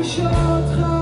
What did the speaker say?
לשאול אותך